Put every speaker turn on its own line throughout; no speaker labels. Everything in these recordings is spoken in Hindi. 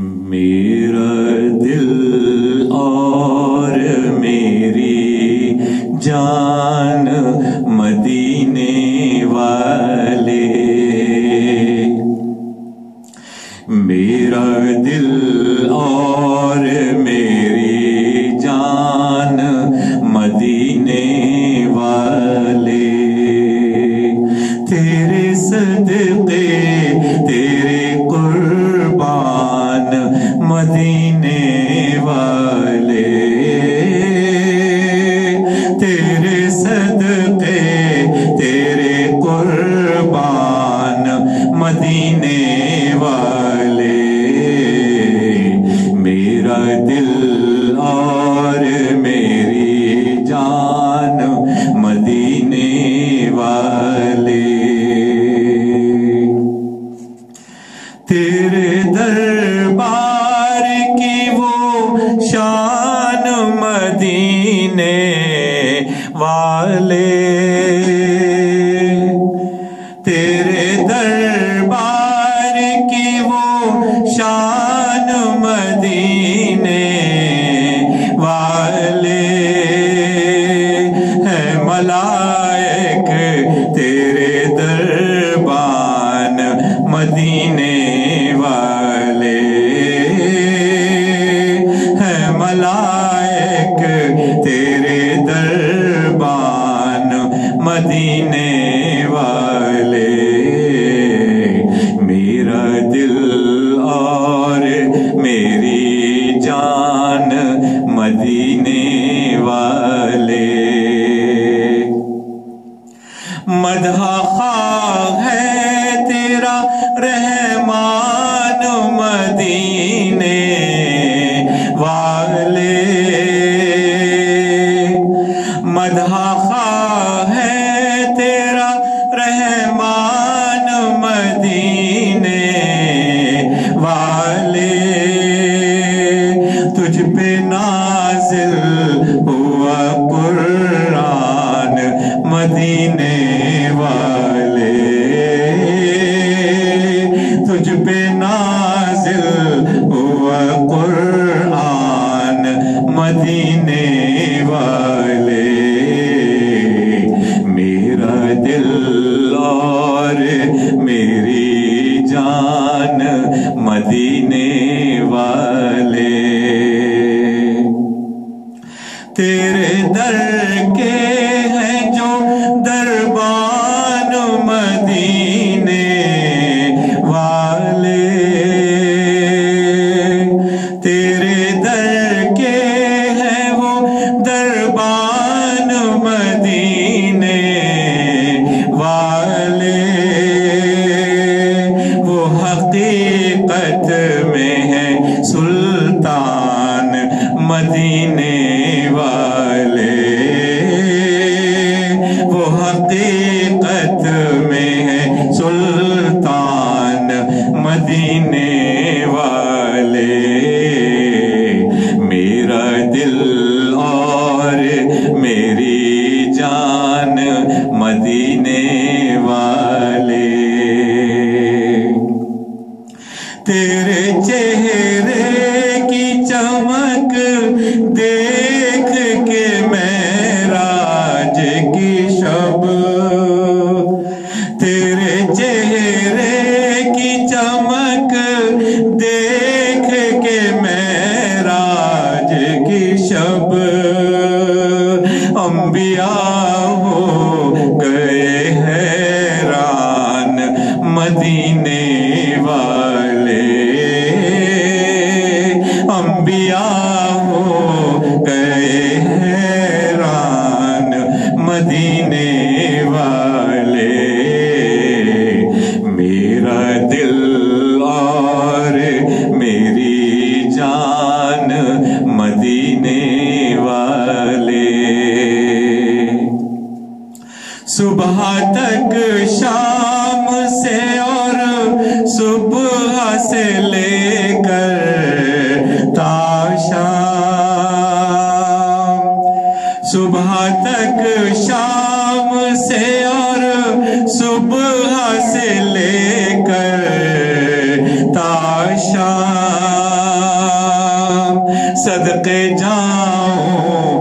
मेरा दिल और मेरी जान मदीने मदीने वाले। तेरे सदके तेरे कुर्बान मदीने वाले। मेरा दिल मलायक तेरे दरबान मदीने वाले। मेरा दिल और मेरी जान मदीने वाले। मदहा है तेरा रहमान मदीने वाले मेरा दिल और मेरी जान मदीने वाले। तेरे दर वो हकीकत में है सुल्तान मदीने वाले। मेरा दिल और मेरी जान मदीने वाले। तेरे चेहरे की चमक मदीने वाले। अम्बिया हो गए हैरान मदीने वाले। मेरा दिल और मेरी जान मदीने वाले। सुबह तक शाम सुबह से लेकर ताशा सुबह तक शाम से और सुबह से लेकर ताशा सदके जाऊँ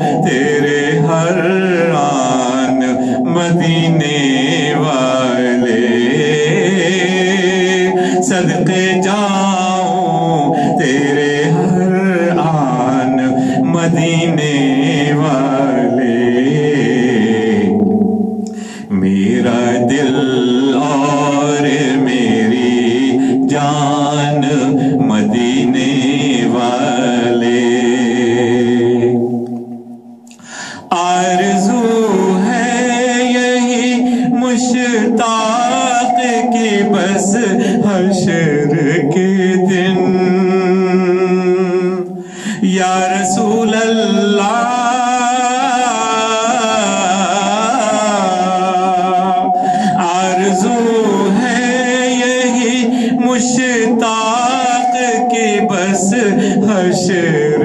सदके जाऊँ तेरे हर आन मदीने वाले। मेरा दिल और मेरी जान हशर के दिन। या रसूल अल्लाह आरज़ू है यही मुश्ताक की बस हशर